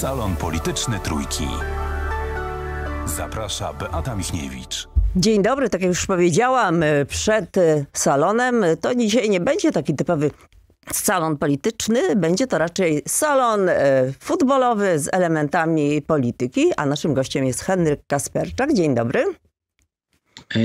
Salon Polityczny Trójki. Zaprasza Beata Michniewicz. Dzień dobry, tak jak już powiedziałam e, przed e, salonem, e, to dzisiaj nie będzie taki typowy salon polityczny, będzie to raczej salon futbolowy z elementami polityki, a naszym gościem jest Henryk Kasperczak. Dzień dobry.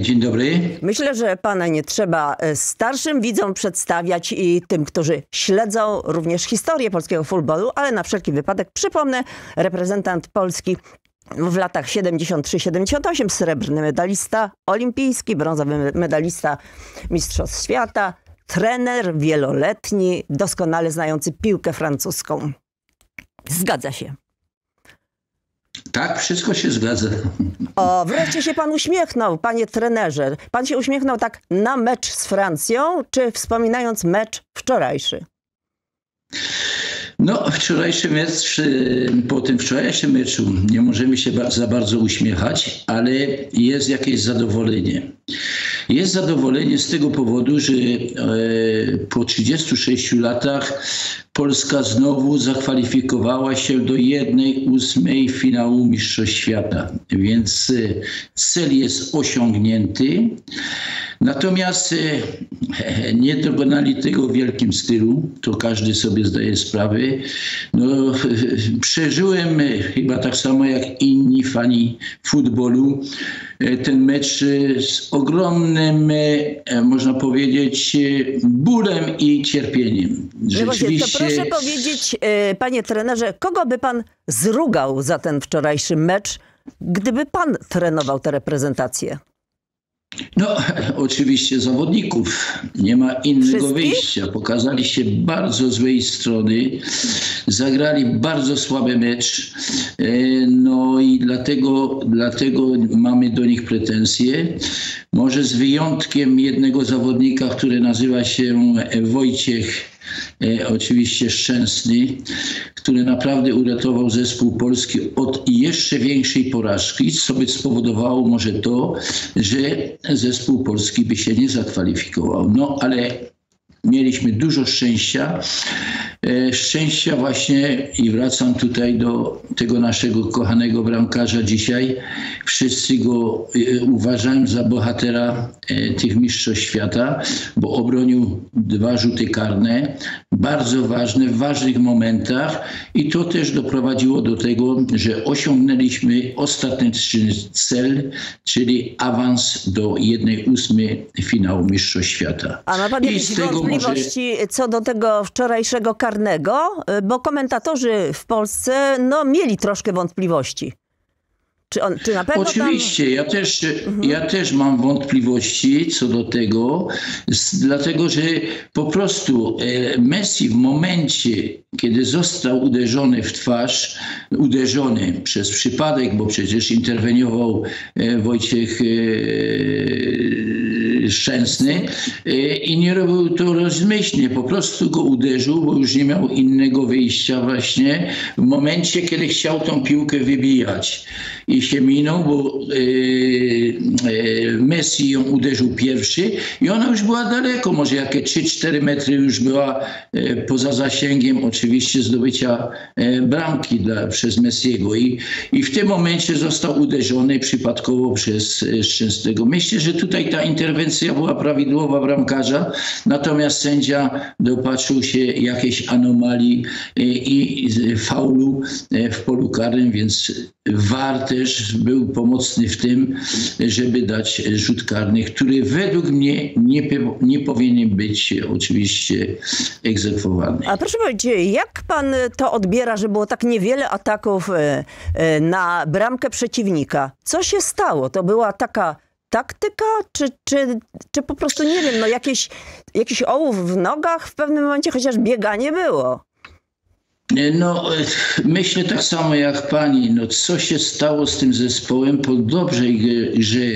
Dzień dobry. Myślę, że pana nie trzeba starszym widzom przedstawiać i tym, którzy śledzą również historię polskiego futbolu, ale na wszelki wypadek przypomnę, reprezentant Polski w latach 73-78 srebrny medalista olimpijski, brązowy medalista Mistrzostw Świata, trener wieloletni, doskonale znający piłkę francuską. Zgadza się. Tak, wszystko się zgadza. O, wreszcie się pan uśmiechnął, panie trenerze. Pan się uśmiechnął tak na mecz z Francją, czy wspominając mecz wczorajszy? No, wczorajszy mecz, po tym wczorajszym meczu nie możemy się za bardzo uśmiechać, ale jest jakieś zadowolenie. Jest zadowolenie z tego powodu, że e, po 36 latach Polska znowu zakwalifikowała się do jednej ósmej finału Mistrzostw Świata, więc e, cel jest osiągnięty. Natomiast e, nie dokonali tego w wielkim stylu, to każdy sobie zdaje sprawę. No, przeżyłem chyba tak samo jak inni fani futbolu e, ten mecz z ogromnym, e, można powiedzieć, bólem i cierpieniem. Rzeczywiście... Proszę powiedzieć, panie trenerze, kogo by pan zrugał za ten wczorajszy mecz, gdyby pan trenował tę reprezentację? No, oczywiście zawodników. Nie ma innego wyjścia. Pokazali się bardzo złej strony. Zagrali bardzo słaby mecz. E, no i dlatego, dlatego mamy do nich pretensje. Może z wyjątkiem jednego zawodnika, który nazywa się Wojciech E, oczywiście Szczęsny, który naprawdę uratował zespół Polski od jeszcze większej porażki, co by spowodowało może to, że zespół Polski by się nie zakwalifikował. No ale mieliśmy dużo szczęścia. E, szczęścia właśnie i wracam tutaj do tego naszego kochanego bramkarza dzisiaj. Wszyscy go e, uważają za bohatera e, tych mistrzostw świata, bo obronił dwa rzuty karne, bardzo ważne w ważnych momentach i to też doprowadziło do tego, że osiągnęliśmy ostateczny cel, czyli awans do jednej ósmej finału mistrzostw świata. A ma pan jakieś wątpliwości może... co do tego wczorajszego karnego? Karnego, y, bo komentatorzy w Polsce no, mieli troszkę wątpliwości. Czy, on, czy na pewno Oczywiście, tam... ja, też, mhm. ja też mam wątpliwości co do tego, dlatego że po prostu e, Messi w momencie, kiedy został uderzony w twarz, uderzony przez przypadek, bo przecież interweniował e, Wojciech e, Szczęsny i nie robił to rozmyślnie, po prostu go uderzył, bo już nie miał innego wyjścia właśnie w momencie, kiedy chciał tą piłkę wybijać. I się minął, bo e, e, Messi ją uderzył pierwszy i ona już była daleko, może jakieś 3-4 metry już była e, poza zasięgiem oczywiście zdobycia bramki dla, przez Messiego. I, i w tym momencie został uderzony przypadkowo przez Szczęsnego. Myślę, że tutaj ta interwencja była prawidłowa bramkarza, natomiast sędzia dopatrzył się jakiejś anomalii i faulu w polu karnym, więc VAR też był pomocny w tym, żeby dać rzut karny, który według mnie nie, nie powinien być oczywiście egzekwowany. A proszę powiedzieć, jak pan to odbiera, że było tak niewiele ataków e, e, na bramkę przeciwnika? Co się stało? To była taka taktyka, czy, czy, czy po prostu, nie wiem, no jakieś, jakiś ołów w nogach w pewnym momencie, chociaż bieganie było? No, myślę tak samo jak pani. No, co się stało z tym zespołem po dobrej grze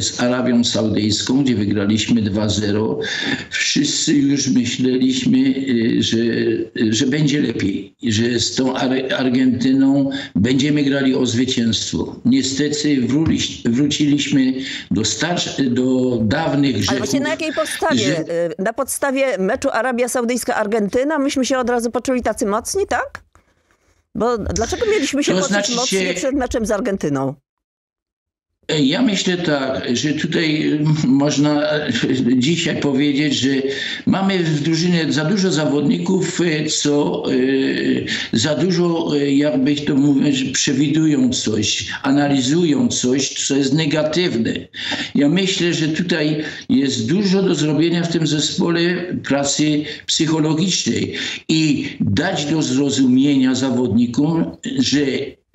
z Arabią Saudyjską, gdzie wygraliśmy 2-0. Wszyscy już myśleliśmy, y, że, że będzie lepiej, że z tą Argentyną będziemy grali o zwycięstwo. Niestety wróciliśmy do, starsz, do dawnych grzechów. Ale właśnie na jakiej podstawie? Że... Y, na podstawie meczu Arabia Saudyjska-Argentyna myśmy się od razu poczuli tacy mocni, tak? Bo dlaczego mieliśmy się To poczuć znaczy mocniej się- przed meczem z Argentyną? Ja myślę tak, że tutaj mm, można dzisiaj powiedzieć, że mamy w drużynie za dużo zawodników, e, co e, za dużo, e, jakby to mówiąc, przewidują coś, analizują coś, co jest negatywne. Ja myślę, że tutaj jest dużo do zrobienia w tym zespole pracy psychologicznej i dać do zrozumienia zawodnikom, że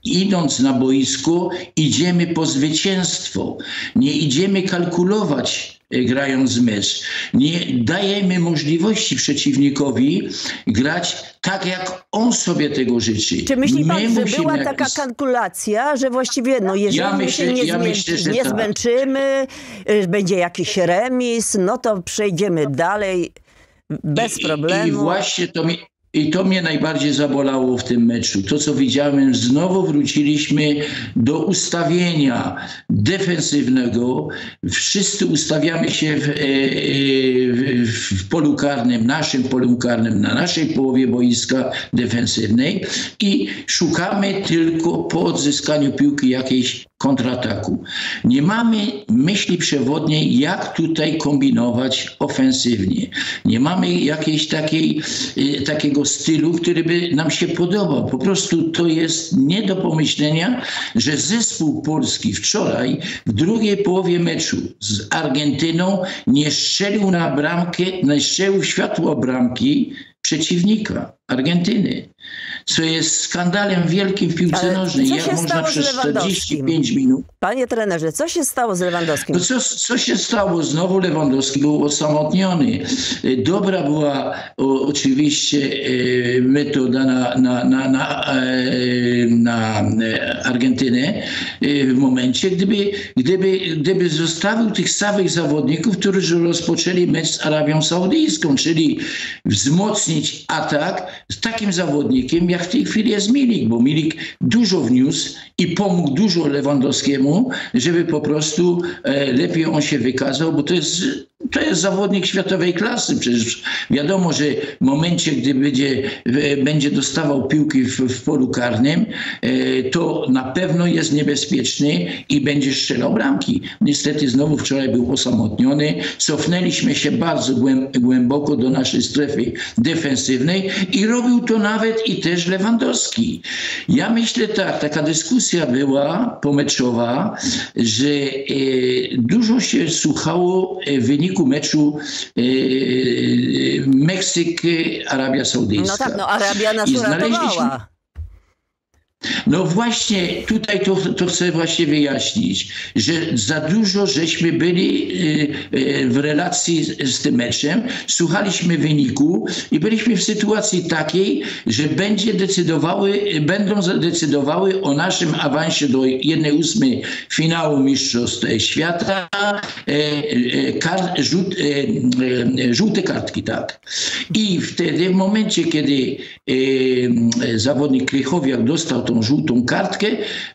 idąc na boisko, idziemy po zwycięstwo. Nie idziemy kalkulować e, grając mecz. Nie dajemy możliwości przeciwnikowi grać tak, jak on sobie tego życzy. Czy myśli pan, My że była taka kalkulacja, że właściwie, no jeżeli Ja my myślę- się nie, ja myślę, że nie tak. zmęczymy, y, będzie jakiś remis, no to przejdziemy dalej bez I- problemu. I właśnie to mi, i to mnie najbardziej zabolało w tym meczu. To, co widziałem, znowu wróciliśmy do ustawienia defensywnego. Wszyscy ustawiamy się w, e, e, w, w polu karnym, naszym polu karnym, na naszej połowie boiska defensywnej i szukamy tylko po odzyskaniu piłki jakiejś kontrataku. Nie mamy myśli przewodniej, jak tutaj kombinować ofensywnie. Nie mamy jakiejś takiej, y, takiego stylu, który by nam się podobał. Po prostu to jest nie do pomyślenia, że zespół polski wczoraj w drugiej połowie meczu z Argentyną nie strzelił na bramkę, nie strzelił światło bramki przeciwnika Argentyny. Co jest skandalem wielkim w piłce Ale nożnej. Jak się można przez Lewandowskim? 45 minut Panie trenerze, co się stało z Lewandowskim? no co, co się stało? Znowu Lewandowski był osamotniony. Dobra była o, oczywiście e, metoda na, na, na, na, e, na e, Argentynę w momencie, gdyby, gdyby, gdyby zostawił tych samych zawodników, którzy rozpoczęli mecz z Arabią Saudyjską, czyli wzmocnić atak z takim zawodnikiem, jak w tej chwili jest Milik, bo Milik dużo wniósł i pomógł dużo Lewandowskiemu, żeby po prostu e, lepiej on się wykazał, bo to jest, to jest zawodnik światowej klasy. Przecież wiadomo, że w momencie, gdy będzie, e, będzie dostawał piłki w, w polu karnym, e, to na pewno jest niebezpieczny i będzie strzelał bramki. Niestety znowu wczoraj był osamotniony. Cofnęliśmy się bardzo głęb- głęboko do naszej strefy defensywnej i robił to nawet i też Lewandowski. Ja myślę tak, taka dyskusja była pomeczowa, że e, dużo się słuchało e, wyniku meczu e, Meksyk-Arabia Saudyjska. No tak, no Arabia nas uratowała. No właśnie, tutaj to, to chcę właśnie wyjaśnić, że za dużo żeśmy byli y, y, w relacji z, z tym meczem, słuchaliśmy wyniku i byliśmy w sytuacji takiej, że będzie decydowały, będą decydowały o naszym awansie do 1-8 finału Mistrzostw Świata e, e, kar, żółt, e, żółte kartki, tak. I wtedy w momencie, kiedy zawodnik Krychowiak dostał tą żółtą kartkę,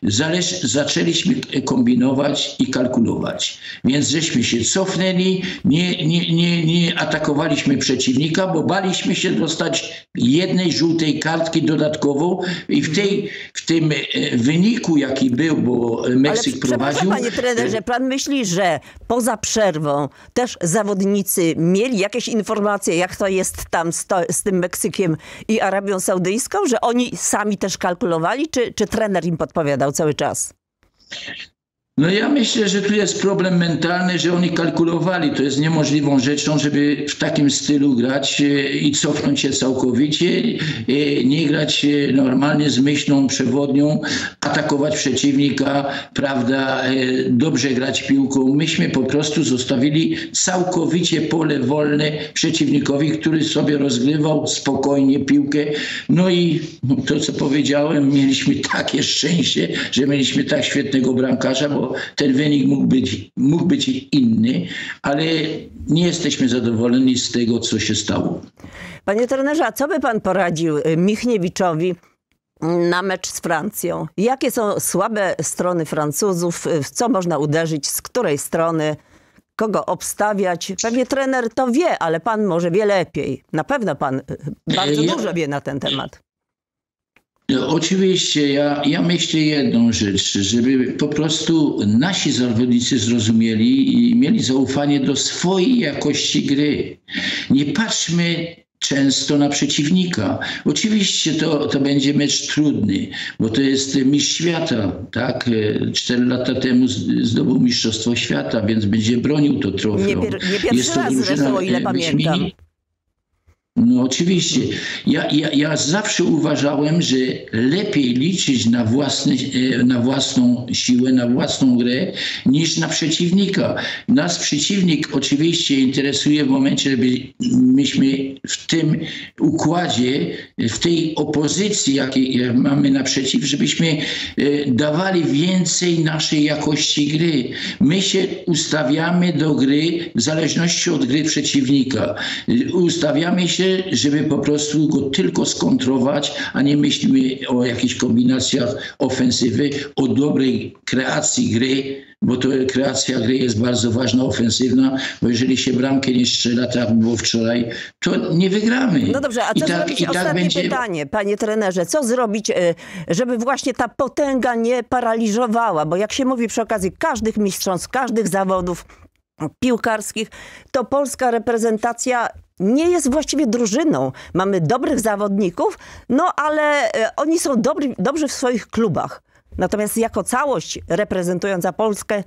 zależ, zaczęliśmy kombinować i kalkulować. Więc żeśmy się cofnęli, nie, nie, nie, nie atakowaliśmy przeciwnika, bo baliśmy się dostać jednej żółtej kartki dodatkowo i w, tej, w tym e, wyniku, jaki był, bo Ale Meksyk przepraszam, prowadził... panie trenerze, pan myśli, że poza przerwą też zawodnicy mieli jakieś informacje, jak to jest tam z, to, z tym Meksykiem i Arabią Saudyjską, że oni sami też kalkulowali, czy, czy trener im podpowiadał cały czas? No ja myślę, że tu jest problem mentalny, że oni kalkulowali. To jest niemożliwą rzeczą, żeby w takim stylu grać e, i cofnąć się całkowicie, e, nie grać e, normalnie z myślą przewodnią, atakować przeciwnika, prawda, dobrze grać piłką. Myśmy po prostu zostawili całkowicie pole wolne przeciwnikowi, który sobie rozgrywał spokojnie piłkę. No i to, co powiedziałem, mieliśmy takie szczęście, że mieliśmy tak świetnego bramkarza, bo ten wynik mógł być, mógł być inny, ale nie jesteśmy zadowoleni z tego, co się stało. Panie trenerze, a co by pan poradził y, Michniewiczowi na mecz z Francją? Jakie są słabe strony Francuzów? Y, W co można uderzyć? Z której strony? Kogo obstawiać? Pewnie trener to wie, ale pan może wie lepiej. Na pewno pan y, bardzo Ja- dużo wie na ten temat. Oczywiście, ja, ja myślę jedną rzecz, żeby po prostu nasi zawodnicy zrozumieli i mieli zaufanie do swojej jakości gry. Nie patrzmy często na przeciwnika. Oczywiście to, to będzie mecz trudny, bo to jest mistrz świata, tak? Cztery lata temu zdobył Mistrzostwo Świata, więc będzie bronił to trofeum. Nie pier- nie pierwszy Jest to raz drużyna, zresztą, o ile e, pamiętam. No oczywiście. Ja, ja, ja zawsze uważałem, że lepiej liczyć na, własne, na własną siłę, na własną grę, niż na przeciwnika. Nas przeciwnik oczywiście interesuje w momencie, żeby myśmy w tym układzie, w tej opozycji, jakiej mamy naprzeciw, żebyśmy e, dawali więcej naszej jakości gry. My się ustawiamy do gry w zależności od gry przeciwnika. E, Ustawiamy się, żeby po prostu go tylko skontrować, a nie myślimy o jakichś kombinacjach ofensywy, o dobrej kreacji gry, bo to kreacja gry jest bardzo ważna, ofensywna, bo jeżeli się bramkę nie strzela, tak jak było wczoraj, to nie wygramy. No dobrze, a I co tak- zrobić? i tak Ostatnie będzie- pytanie, panie trenerze. Co zrobić, e, żeby właśnie ta potęga nie paraliżowała? Bo jak się mówi przy okazji każdych mistrzostw, każdych zawodów piłkarskich, to polska reprezentacja nie jest właściwie drużyną. Mamy dobrych zawodników, no ale e, oni są dobrzy, dobrzy w swoich klubach. Natomiast jako całość reprezentująca Polskę,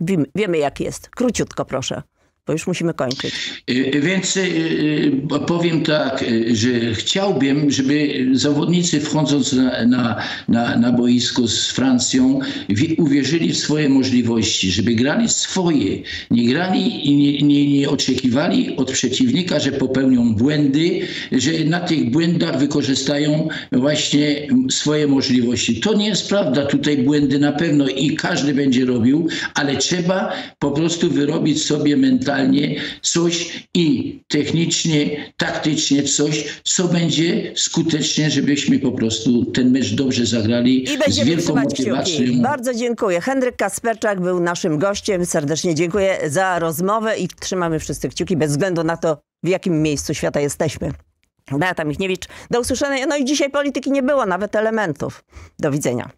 wiemy, wiemy jak jest. Króciutko proszę, bo już musimy kończyć. Y, Więc y, y, powiem tak, y, że chciałbym, żeby zawodnicy wchodząc na, na, na, na boisko z Francją wi- uwierzyli w swoje możliwości, żeby grali swoje. Nie grali i nie, nie, nie oczekiwali od przeciwnika, że popełnią błędy, że na tych błędach wykorzystają właśnie swoje możliwości. To nie jest prawda. Tutaj błędy na pewno i każdy będzie robił, ale trzeba po prostu wyrobić sobie mentalnie coś i technicznie, taktycznie coś, co będzie skutecznie, żebyśmy po prostu ten mecz dobrze zagrali I z będziemy wielką trzymać motywacją. kciuki. Bardzo dziękuję. Henryk Kasperczak był naszym gościem. Serdecznie dziękuję za rozmowę i trzymamy wszyscy kciuki bez względu na to, w jakim miejscu świata jesteśmy. Beata Michniewicz, do usłyszenia. No i dzisiaj polityki nie było, nawet elementów. Do widzenia.